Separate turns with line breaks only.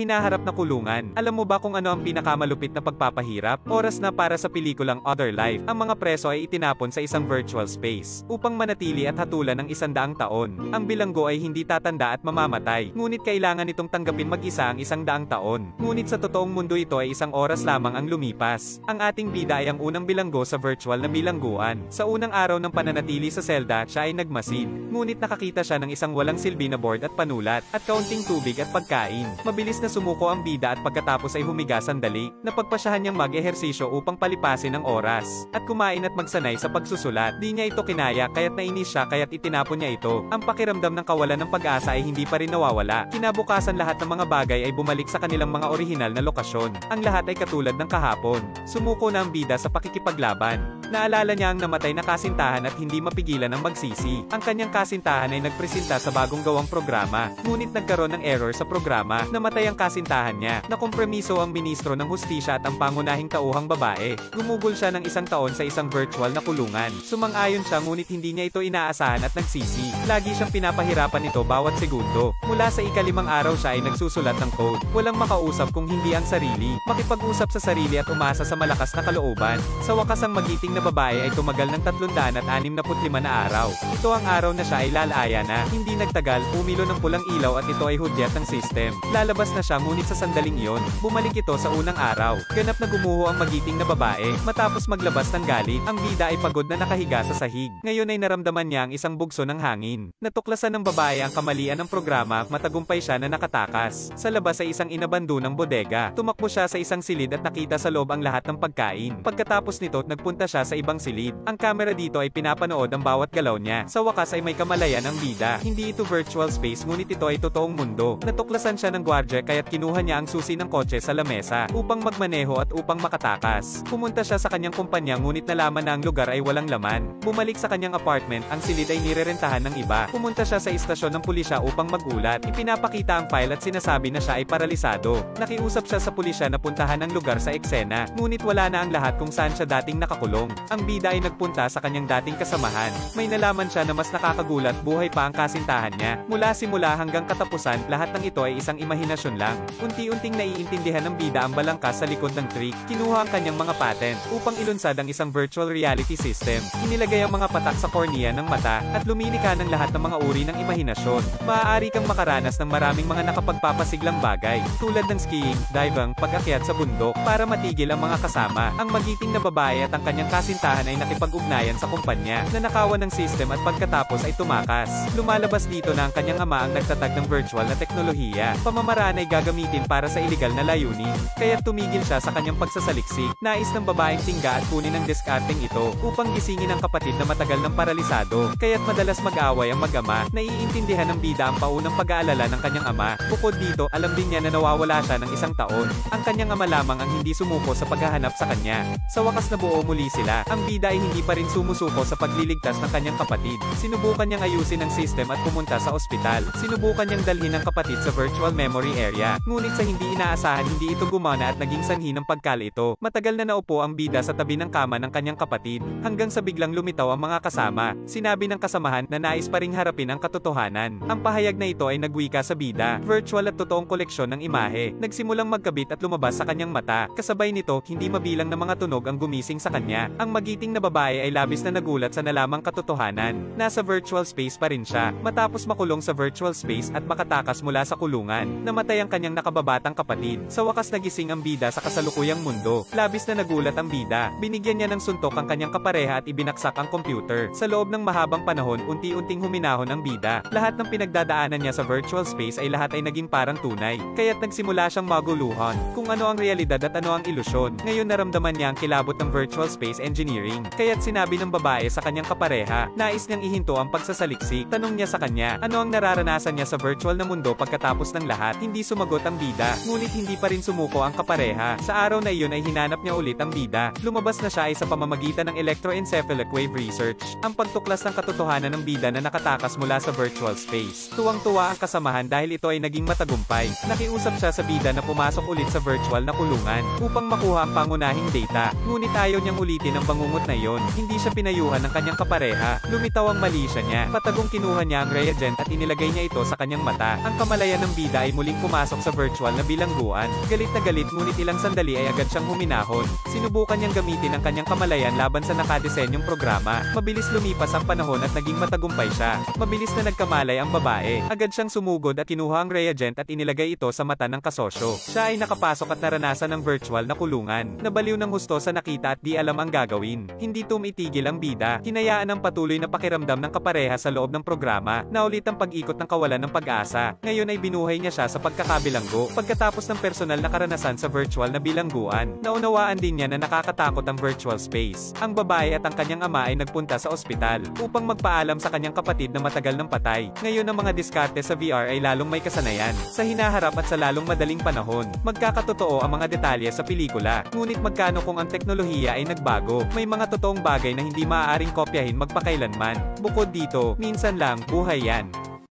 hinaharap na kulungan. Alam mo ba kung ano ang pinakamalupit na pagpapahirap? Oras na para sa pelikulang Other Life. Ang mga preso ay itinapon sa isang virtual space upang manatili at hatulan ng isandaang taon. Ang bilanggo ay hindi tatanda at mamamatay. Ngunit kailangan itong tanggapin mag-isa ang isang daang taon. Ngunit sa totoong mundo ito ay isang oras lamang ang lumipas. Ang ating bida ay ang unang bilanggo sa virtual na bilangguan. Sa unang araw ng pananatili sa selda, siya ay nagmasid. Ngunit nakakita siya ng isang walang silbi na board at panulat, at kaunting tubig at pagkain. Mabilis na sumuko ang bida at pagkatapos ay humiga sandali, napagpasyahan niyang mag-ehersisyo upang palipasin ang oras, at kumain at magsanay sa pagsusulat. Di niya ito kinaya kaya't nainis siya kaya't itinapon niya ito. Ang pakiramdam ng kawalan ng pag-asa ay hindi pa rin nawawala. Kinabukasan lahat ng mga bagay ay bumalik sa kanilang mga orihinal na lokasyon. Ang lahat ay katulad ng kahapon. Sumuko na ang bida sa pakikipaglaban. Naalala niya ang namatay na kasintahan at hindi mapigilan ang magsisi. Ang kanyang kasintahan ay nagpresenta sa bagong gawang programa, ngunit nagkaroon ng error sa programa. Namatay ang kasintahan niya. Nakompromiso ang ministro ng hustisya at ang pangunahing tauhang babae. Gumugol siya ng isang taon sa isang virtual na kulungan. Sumang-ayon siya ngunit hindi niya ito inaasahan at nagsisi. Lagi siyang pinapahirapan ito bawat segundo. Mula sa ikalimang araw siya ay nagsusulat ng code. Walang makausap kung hindi ang sarili. Makipag-usap sa sarili at umasa sa malakas na kalooban. Sa wakas ang magiting na babae ay tumagal ng 365 na araw. Ito ang araw na siya ay lalaya na. Hindi nagtagal, umilo ng pulang ilaw at ito ay hudyat ng system. Lalabas na siya ngunit sa sandaling iyon, bumalik ito sa unang araw. Ganap na gumuho ang magiting na babae. Matapos maglabas ng galit, ang bida ay pagod na nakahiga sa sahig. Ngayon ay naramdaman niya ang isang bugso ng hangin. Natuklasan ng babae ang kamalian ng programa, matagumpay siya na nakatakas. Sa labas ay isang inabando ng bodega. Tumakbo siya sa isang silid at nakita sa loob ang lahat ng pagkain. Pagkatapos nito, nagpunta siya sa ibang silid. Ang kamera dito ay pinapanood ang bawat galaw niya. Sa wakas ay may kamalayan ang bida. Hindi ito virtual space ngunit ito ay totoong mundo. Natuklasan siya ng gwardya kaya't kinuha niya ang susi ng kotse sa lamesa upang magmaneho at upang makatakas. Pumunta siya sa kanyang kumpanya ngunit nalaman na ang lugar ay walang laman. Bumalik sa kanyang apartment, ang silid ay nirerentahan ng iba. Pumunta siya sa istasyon ng pulisya upang magulat. Ipinapakita ang file at sinasabi na siya ay paralisado. Nakiusap siya sa pulisya na puntahan ang lugar sa eksena, ngunit wala na ang lahat kung saan siya dating nakakulong. Ang bida ay nagpunta sa kanyang dating kasamahan. May nalaman siya na mas nakakagulat buhay pa ang kasintahan niya. Mula simula hanggang katapusan, lahat ng ito ay isang imahinasyon lang. Unti-unting naiintindihan ng bida ang balangkas sa likod ng trick. Kinuha ang kanyang mga patent upang ilunsad ang isang virtual reality system. Inilagay ang mga patak sa kornea ng mata at luminika ng lahat ng mga uri ng imahinasyon. Maaari kang makaranas ng maraming mga nakapagpapasiglang bagay, tulad ng skiing, diving, pag-akyat sa bundok, para matigil ang mga kasama. Ang magiting na babae at ang kanyang kasintahan ay nakipag-ugnayan sa kumpanya, na nakawan ng system at pagkatapos ay tumakas. Lumalabas dito na ang kanyang ama ang nagtatag ng virtual na teknolohiya. Pamamaraan ay gagamitin para sa iligal na layunin, kaya tumigil siya sa kanyang pagsasaliksik. Nais ng babaeng tingga at kunin ang discarding ito upang gisingin ang kapatid na matagal ng paralisado. Kaya't madalas mag-away ang mag-ama, naiintindihan ng bida ang paunang pag-aalala ng kanyang ama. Bukod dito, alam din niya na nawawala siya ng isang taon. Ang kanyang ama lamang ang hindi sumuko sa paghahanap sa kanya. Sa wakas na buo muli sila, ang bida ay hindi pa rin sumusuko sa pagliligtas ng kanyang kapatid. Sinubukan niyang ayusin ang system at pumunta sa ospital. Sinubukan niyang dalhin ang kapatid sa virtual memory area. Ngunit sa hindi inaasahan hindi ito gumana at naging sanhi ng pagkalito. Matagal na naupo ang bida sa tabi ng kama ng kanyang kapatid, hanggang sa biglang lumitaw ang mga kasama. Sinabi ng kasamahan na nais pa ring harapin ang katotohanan. Ang pahayag na ito ay nagwika sa bida, virtual at totoong koleksyon ng imahe. Nagsimulang magkabit at lumabas sa kanyang mata. Kasabay nito, hindi mabilang na mga tunog ang gumising sa kanya. Ang magiting na babae ay labis na nagulat sa nalamang katotohanan. Nasa virtual space pa rin siya. Matapos makulong sa virtual space at makatakas mula sa kulungan, namatay ang kanyang nakababatang kapatid. Sa wakas nagising ang bida sa kasalukuyang mundo. Labis na nagulat ang bida. Binigyan niya ng suntok ang kanyang kapareha at ibinaksak ang computer. Sa loob ng mahabang panahon, unti-unting huminahon ang bida. Lahat ng pinagdadaanan niya sa virtual space ay lahat ay naging parang tunay. Kaya't nagsimula siyang maguluhan kung ano ang realidad at ano ang ilusyon. Ngayon naramdaman niya ang kilabot ng virtual space engineering. Kaya't sinabi ng babae sa kanyang kapareha, nais niyang ihinto ang pagsasaliksik. Tanong niya sa kanya, ano ang nararanasan niya sa virtual na mundo pagkatapos ng lahat. Hindi sumagot ang bida, ngunit hindi pa rin sumuko ang kapareha. Sa araw na iyon ay hinanap niya ulit ang bida. Lumabas na siya ay sa pamamagitan ng electroencephalic wave research. Ang pagtuklas ng katotohanan ng bida na nakatakas mula sa virtual space. Tuwang-tuwa ang kasamahan dahil ito ay naging matagumpay. Nakiusap siya sa bida na pumasok ulit sa virtual na kulungan upang makuha ang pangunahing data. Ngunit ayaw niyang ulitin ang ng bangungot na iyon. Hindi siya pinayuhan ng kanyang kapareha. Lumitaw ang mali siya niya. Patagong kinuha niya ang reagent at inilagay niya ito sa kanyang mata. Ang kamalayan ng bida ay muling pumasok sa virtual na bilangguan. Galit na galit ngunit ilang sandali ay agad siyang huminahon. Sinubukan niyang gamitin ang kanyang kamalayan laban sa nakadesenyong programa. Mabilis lumipas ang panahon at naging matagumpay siya. Mabilis na nagkamalay ang babae. Agad siyang sumugod at kinuha ang reagent at inilagay ito sa mata ng kasosyo. Siya ay nakapasok at naranasan ng virtual na kulungan. Nabaliw ng husto sa nakita at di alam ang gagawin. Hindi tumitigil ang bida. Hinayaan ang patuloy na pakiramdam ng kapareha sa loob ng programa. Naulit ang pag-ikot ng kawalan ng pag-asa. Ngayon ay binuhay niya siya sa pagkakabilanggo. Pagkatapos ng personal na karanasan sa virtual na bilangguan, naunawaan din niya na nakakatakot ang virtual space. Ang babae at ang kanyang ama ay nagpunta sa ospital upang magpaalam sa kanyang kapatid na matagal ng patay. Ngayon ang mga diskarte sa VR ay lalong may kasanayan. Sa hinaharap at sa lalong madaling panahon, magkakatotoo ang mga detalye sa pelikula. Ngunit magkano kung ang teknolohiya ay nagbago, may mga totoong bagay na hindi maaaring kopyahin magpakailanman. Bukod dito, minsan lang, buhay yan.